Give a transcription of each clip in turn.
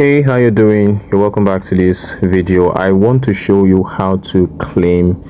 hey how you doing? You're welcome back to this video. I want to show you how to claim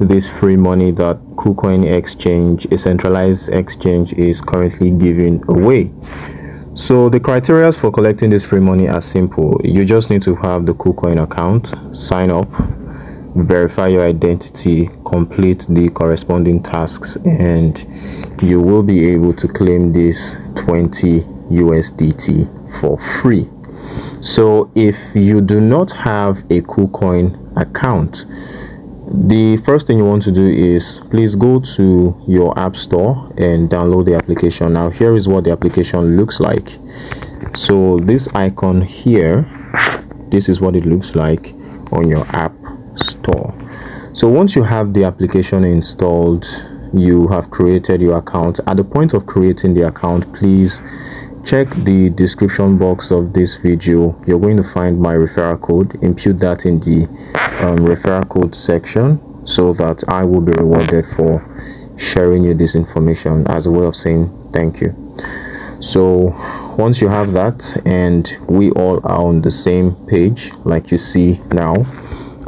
this free money that kucoin exchange a centralized exchange is currently giving away. So the criteria for collecting this free money are simple. You just need to have the kucoin account sign up verify your identity complete the corresponding tasks and you will be able to claim this 20 usdt for free so if you do not have a KuCoin account, the first thing you want to do is please go to your app store and download the application. Now here is what the application looks like. So this icon here, this is what it looks like on your app store. So once you have the application installed, you have created your account. At the point of creating the account, please check the description box of this video. You're going to find my referral code. Impute that in the um, referral code section so that i will be rewarded for sharing you this information as a way of saying thank you. So once you have that and we all are on the same page like you see now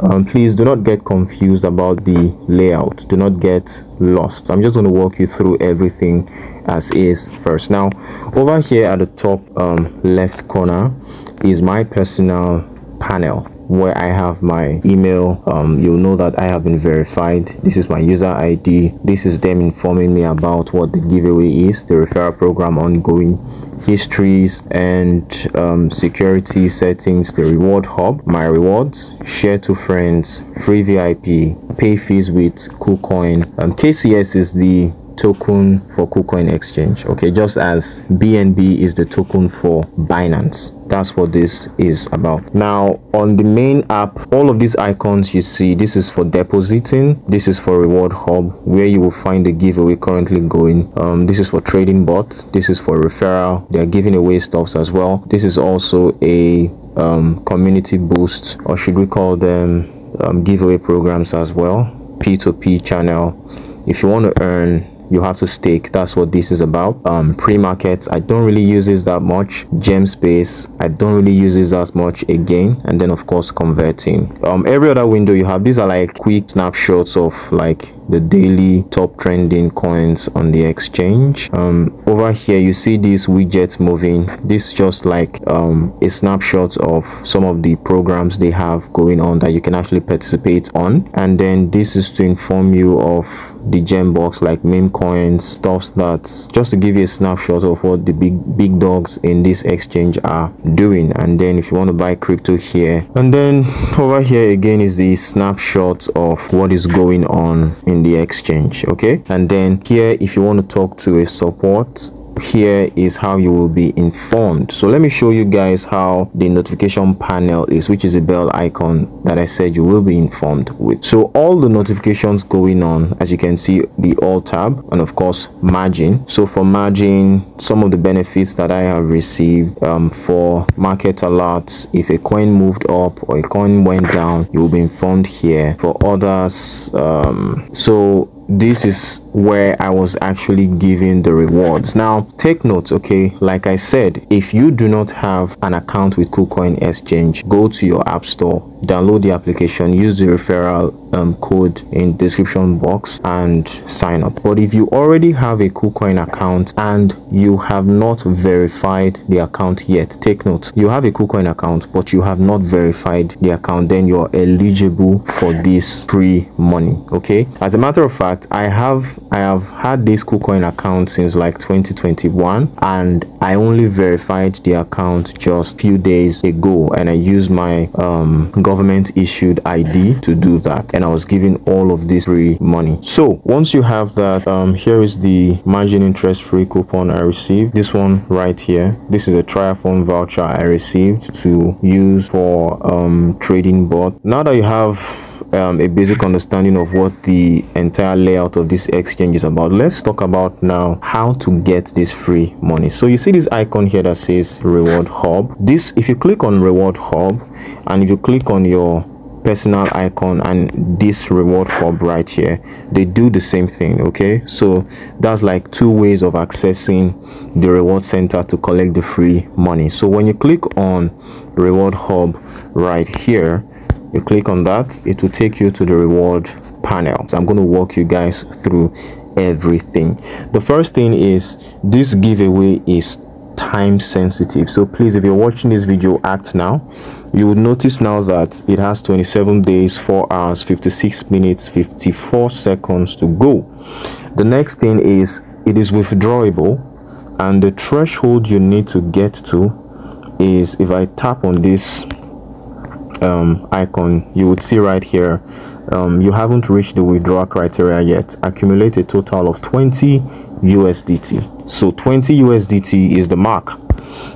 um, please do not get confused about the layout. Do not get lost. I'm just going to walk you through everything as is first. Now over here at the top um, left corner is my personal panel where I have my email. Um, you'll know that I have been verified. This is my user ID this is them informing me about what the giveaway is the referral program ongoing histories and um, security settings the reward hub my rewards share to friends free vip pay fees with kucoin. Um, kcs is the token for KuCoin exchange okay? Just as BNB is the token for Binance. That's what this is about. Now on the main app all of these icons you see this is for depositing. This is for reward hub where you will find the giveaway currently going. Um, this is for trading bot this is for referral. They are giving away stuffs as well. This is also a um, community boost or should we call them um, giveaway programs as well. P2p channel. If you want to earn you have to stake that's what this is about. Um pre-market i don't really use this that much. Gem space i don't really use this as much again. And then of course converting. Um every other window you have these are like quick snapshots of like the daily top trending coins on the exchange. Um, over here you see these widgets moving. This just like um, a snapshot of some of the programs they have going on that you can actually participate on. And then this is to inform you of the gem box like meme coins stuffs that just to give you a snapshot of what the big big dogs in this exchange are doing. And then if you want to buy crypto here. And then over here again is the snapshot of what is going on in the exchange okay? And then here if you want to talk to a support here is how you will be informed. So let me show you guys how the notification panel is which is a bell icon that i said you will be informed with. So all the notifications going on as you can see the all tab and of course margin. So for margin some of the benefits that i have received um, for market alerts if a coin moved up or a coin went down you will be informed here. For others um, so this is where I was actually giving the rewards. Now, take note, okay? Like I said, if you do not have an account with KuCoin Exchange, go to your app store, download the application, use the referral um, code in description box and sign up. But if you already have a KuCoin account and you have not verified the account yet, take note, you have a KuCoin account, but you have not verified the account, then you're eligible for this free money, okay? As a matter of fact, I have I have had this KuCoin account since like 2021 and I only verified the account just few days ago and I used my um, government issued ID to do that and I was given all of this free money. So once you have that, um, here is the margin interest free coupon I received. This one right here. This is a trial fund voucher I received to use for um, trading bot. Now that you have um, a basic understanding of what the entire layout of this exchange is about. Let's talk about now how to get this free money. So you see this icon here that says reward hub. This if you click on reward hub and if you click on your personal icon and this reward hub right here they do the same thing okay? So that's like two ways of accessing the reward center to collect the free money. So when you click on reward hub right here you click on that it will take you to the reward panel. So i'm going to walk you guys through everything. The first thing is this giveaway is time sensitive. So please if you're watching this video act now. You will notice now that it has 27 days 4 hours 56 minutes 54 seconds to go. The next thing is it is withdrawable and the threshold you need to get to is if i tap on this um, icon you would see right here um, you haven't reached the withdrawal criteria yet. Accumulate a total of 20 USDT so 20 USDT is the mark.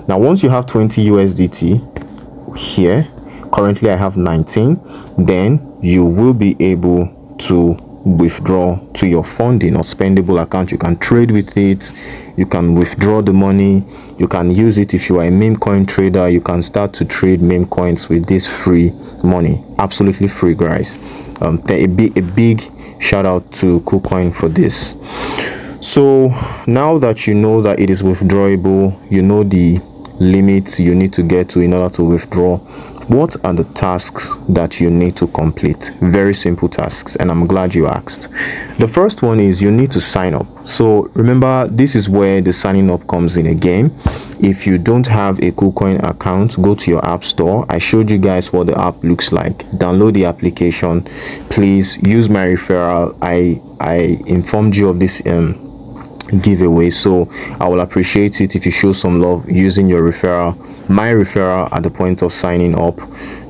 Now once you have 20 USDT here currently I have 19 then you will be able to withdraw to your funding or spendable account you can trade with it you can withdraw the money you can use it. If you are a meme coin trader you can start to trade meme coins with this free money. Absolutely free guys. Um, a big a big shout out to KuCoin for this. So now that you know that it is withdrawable you know the limits you need to get to in order to withdraw what are the tasks that you need to complete? Very simple tasks and i'm glad you asked. The first one is you need to sign up. So remember this is where the signing up comes in again. If you don't have a KuCoin account go to your app store. I showed you guys what the app looks like. Download the application. Please use my referral. I i informed you of this um giveaway. So i will appreciate it if you show some love using your referral my referral at the point of signing up.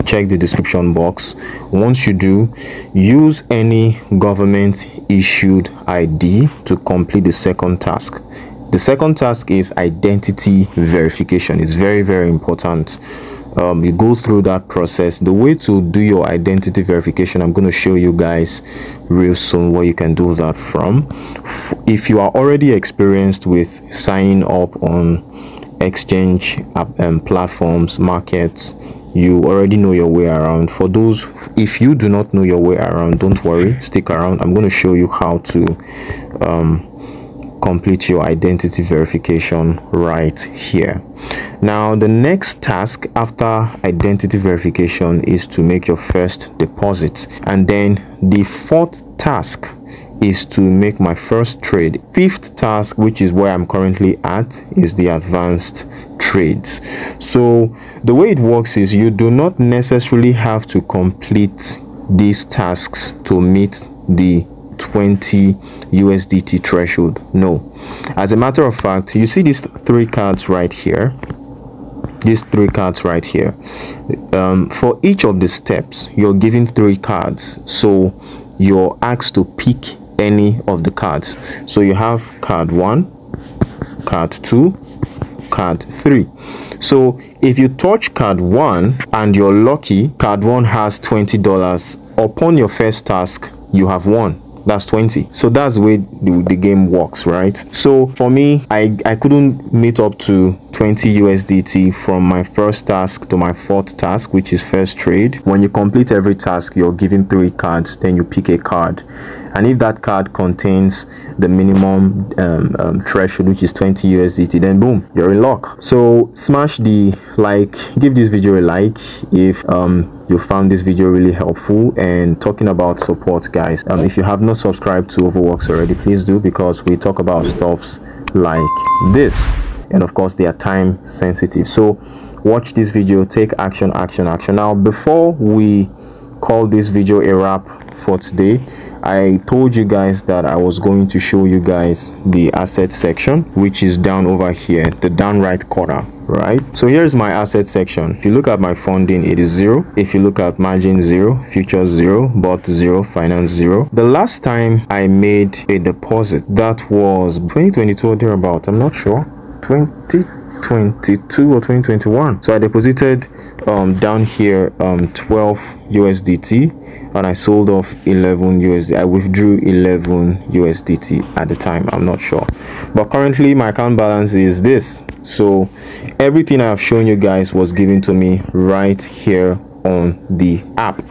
Check the description box. Once you do use any government issued id to complete the second task. The second task is identity verification. It's very very important um, you go through that process. The way to do your identity verification i'm going to show you guys real soon where you can do that from. If you are already experienced with signing up on exchange um, platforms markets you already know your way around. For those if you do not know your way around don't worry stick around. I'm going to show you how to um, complete your identity verification right here. Now the next task after identity verification is to make your first deposit. And then the fourth task is to make my first trade. Fifth task which is where i'm currently at is the advanced trades. So the way it works is you do not necessarily have to complete these tasks to meet the 20 USDT threshold. No. As a matter of fact, you see these three cards right here. These three cards right here. Um, for each of the steps, you're given three cards. So you're asked to pick any of the cards. So you have card one, card two, card 3 so if you touch card 1 and you're lucky card 1 has $20 upon your first task you have won that's 20 so that's the way the, the game works right? So for me i i couldn't meet up to 20 usdt from my first task to my fourth task which is first trade. When you complete every task you're given three cards then you pick a card and if that card contains the minimum um, um, threshold which is 20 USDT then boom you're in luck. So smash the like give this video a like if um, you found this video really helpful. And talking about support guys um, if you have not subscribed to Ovoworks already please do because we talk about stuffs like this. And of course they are time sensitive. So watch this video take action action action. Now before we call this video a wrap for today i told you guys that i was going to show you guys the asset section which is down over here the down right corner right? So here's my asset section. If you look at my funding it is zero. If you look at margin zero. Futures zero. Bought zero. Finance zero. The last time i made a deposit that was 2022 or thereabout. I'm not sure 2022 or 2021 so i deposited um down here um 12 usdt and I sold off 11 USD. I withdrew 11 USDT at the time. I'm not sure, but currently my account balance is this. So everything I have shown you guys was given to me right here on the app.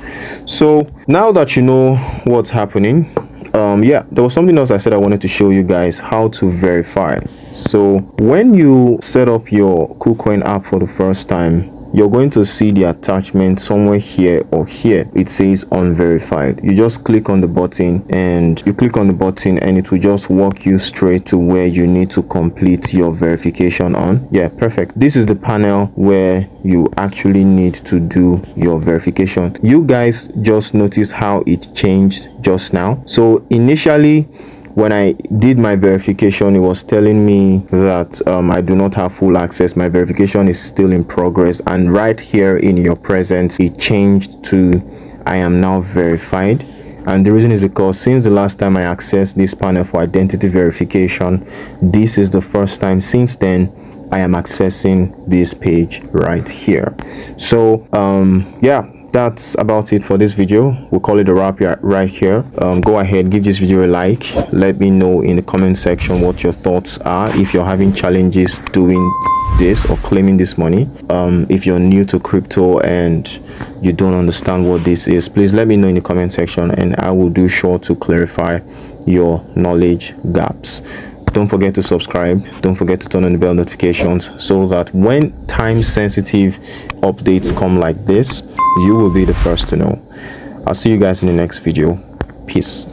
So now that you know what's happening, um, yeah, there was something else I said I wanted to show you guys how to verify. So when you set up your KuCoin app for the first time, you're going to see the attachment somewhere here or here. It says unverified. You just click on the button and you click on the button and it will just walk you straight to where you need to complete your verification on. Yeah perfect. This is the panel where you actually need to do your verification. You guys just notice how it changed just now. So initially when I did my verification, it was telling me that um, I do not have full access. My verification is still in progress. And right here in your presence, it changed to I am now verified. And the reason is because since the last time I accessed this panel for identity verification, this is the first time since then I am accessing this page right here. So um, yeah, that's about it for this video. We'll call it a wrap right here. Um, go ahead give this video a like. Let me know in the comment section what your thoughts are. If you're having challenges doing this or claiming this money um, if you're new to crypto and you don't understand what this is please let me know in the comment section and i will do sure to clarify your knowledge gaps don't forget to subscribe. Don't forget to turn on the bell notifications so that when time sensitive updates come like this you will be the first to know. I'll see you guys in the next video. Peace